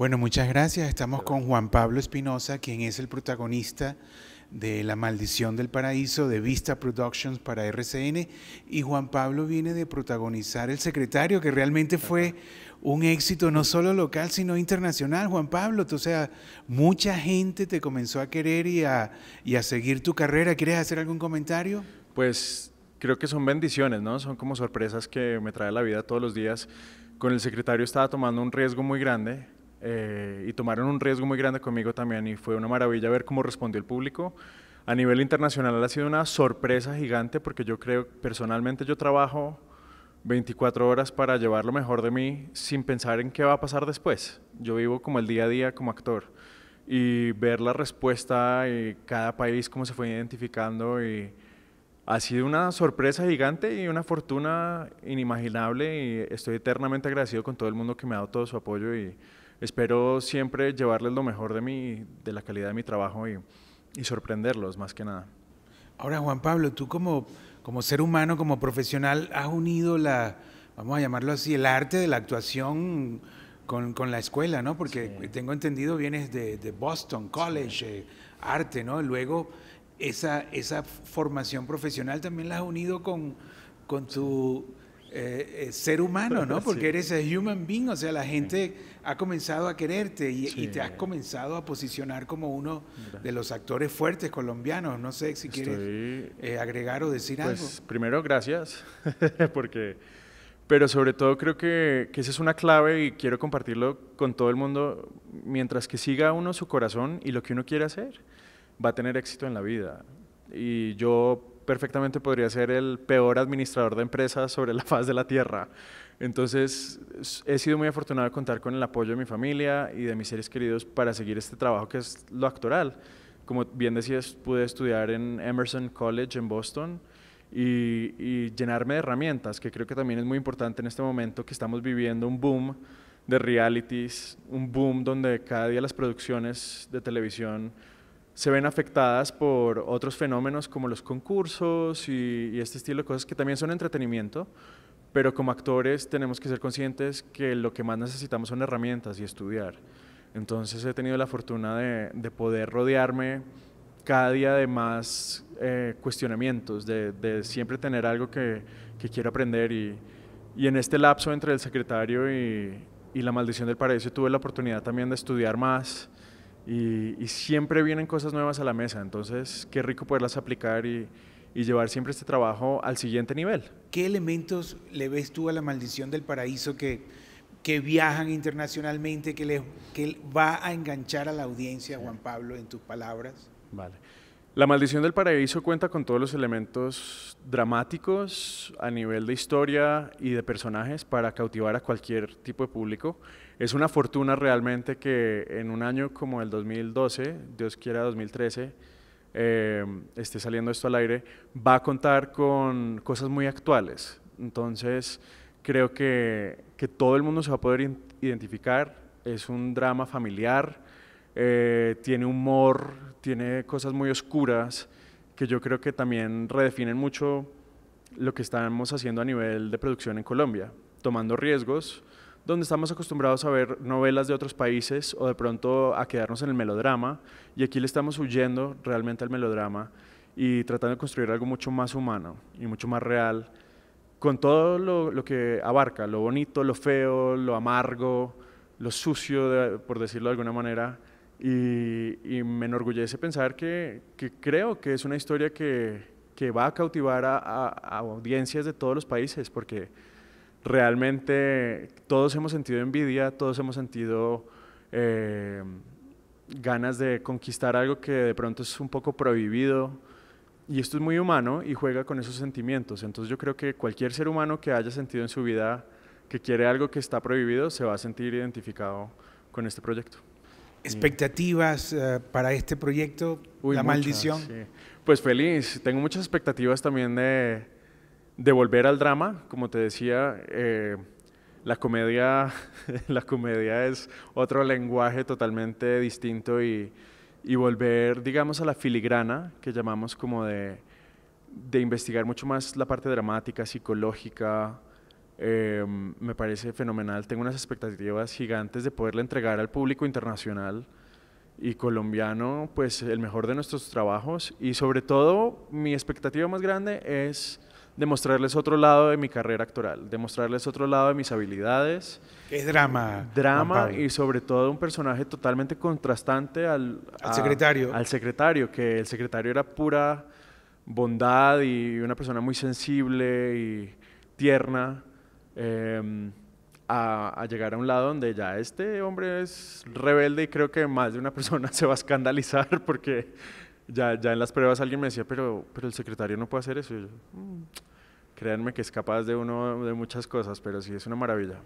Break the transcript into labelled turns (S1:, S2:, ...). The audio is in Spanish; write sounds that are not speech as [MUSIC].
S1: Bueno, muchas gracias. Estamos con Juan Pablo Espinosa, quien es el protagonista de La Maldición del Paraíso de Vista Productions para RCN. Y Juan Pablo viene de protagonizar El Secretario, que realmente fue un éxito no solo local, sino internacional, Juan Pablo. O sea, mucha gente te comenzó a querer y a, y a seguir tu carrera. ¿Quieres hacer algún comentario?
S2: Pues creo que son bendiciones, ¿no? Son como sorpresas que me trae la vida todos los días. Con el secretario estaba tomando un riesgo muy grande, eh, y tomaron un riesgo muy grande conmigo también y fue una maravilla ver cómo respondió el público. A nivel internacional ha sido una sorpresa gigante porque yo creo, personalmente yo trabajo 24 horas para llevar lo mejor de mí sin pensar en qué va a pasar después. Yo vivo como el día a día como actor y ver la respuesta y cada país cómo se fue identificando y ha sido una sorpresa gigante y una fortuna inimaginable y estoy eternamente agradecido con todo el mundo que me ha dado todo su apoyo y espero siempre llevarles lo mejor de mí, de la calidad de mi trabajo y, sorprenderlos más que nada.
S1: Ahora, Juan Pablo, tú como, como ser humano, como profesional, has unido la, vamos a llamarlo así, el arte de la actuación con, la escuela, ¿no? Porque tengo entendido, vienes de, Boston College, eh, arte, ¿no? Luego, esa, esa formación profesional también la has unido con, con tu eh, eh, ser humano, ¿no? Porque eres un human being, o sea, la gente ha comenzado a quererte y, te has comenzado a posicionar como uno de los actores fuertes colombianos. No sé si quieres eh, agregar o decir
S2: pues,
S1: algo.
S2: Primero, gracias, [LAUGHS] porque, pero sobre todo creo que, que esa es una clave y quiero compartirlo con todo el mundo. Mientras que siga uno su corazón y lo que uno quiere hacer, va a tener éxito en la vida. Y yo perfectamente podría ser el peor administrador de empresas sobre la [LAUGHS] faz de la tierra. Entonces, he sido muy afortunado de contar con el apoyo de mi familia y de mis seres queridos para seguir este trabajo que es lo actoral. Como bien decías, pude estudiar en Emerson College en Boston y, llenarme de herramientas, que creo que también es muy importante en este momento que estamos viviendo un boom de realities, un boom donde cada día las producciones de televisión se ven afectadas por otros fenómenos como los concursos y, este estilo de cosas que también son entretenimiento, pero como actores tenemos que ser conscientes que lo que más necesitamos son herramientas y estudiar. Entonces he tenido la fortuna de, poder rodearme cada día de más eh, cuestionamientos, de, siempre tener algo que, quiero aprender y, en este lapso entre el secretario y, y la maldición del paraíso tuve la oportunidad también de estudiar más y, siempre vienen cosas nuevas a la mesa, entonces qué rico poderlas aplicar y, llevar siempre este trabajo al siguiente nivel.
S1: ¿Qué elementos le ves tú a la maldición del paraíso que, que viajan internacionalmente, que, le, que va a enganchar a la audiencia, Juan Pablo, en tus palabras?
S2: Vale. La maldición del paraíso cuenta con todos los elementos dramáticos a nivel de historia y de personajes para cautivar a cualquier tipo de público. Es una fortuna realmente que en un año como el 2012, Dios quiera 2013, eh, esté saliendo esto al aire, va a contar con cosas muy actuales. Entonces, creo que, que todo el mundo se va a poder identificar. Es un drama familiar, eh, tiene humor, tiene cosas muy oscuras que yo creo que también redefinen mucho lo que estamos haciendo a nivel de producción en Colombia, tomando riesgos, donde estamos acostumbrados a ver novelas de otros países o de pronto a quedarnos en el melodrama, y aquí le estamos huyendo realmente al melodrama y tratando de construir algo mucho más humano y mucho más real, con todo lo, lo que abarca, lo bonito, lo feo, lo amargo, lo sucio, por decirlo de alguna manera, y, me enorgullece pensar que, creo que es una historia que, va a cautivar a, audiencias de todos los países, porque realmente todos hemos sentido envidia, todos hemos sentido eh, ganas de conquistar algo que de pronto es un poco prohibido. Y esto es muy humano y juega con esos sentimientos. Entonces yo creo que cualquier ser humano que haya sentido en su vida que quiere algo que está prohibido se va a sentir identificado con este proyecto
S1: expectativas eh, para este proyecto, La Maldición?
S2: Pues feliz, tengo muchas expectativas también de, de volver al drama, como te decía, eh, la, comedia, [LAUGHS] la comedia es otro lenguaje totalmente distinto y, y, volver, digamos, a la filigrana, que llamamos como de, de investigar mucho más la parte dramática, psicológica, Eh, me parece fenomenal. Tengo unas expectativas gigantes de poderle entregar al público internacional y colombiano pues el mejor de nuestros trabajos y sobre todo mi expectativa más grande es demostrarles otro lado de mi carrera actoral, demostrarles otro lado de mis habilidades.
S1: Es drama.
S2: Drama y sobre todo un personaje totalmente contrastante al,
S1: al secretario.
S2: Al secretario, que el secretario era pura bondad y una persona muy sensible y tierna. Em, a, llegar a un lado donde ya este hombre es rebelde y creo que más de una [LAUGHS] persona se va a escandalizar porque ya, ya en las pruebas alguien me decía, pero, pero el secretario no puede hacer eso. Y yo, mm, créanme que es capaz de uno de muchas cosas, pero sí es una maravilla.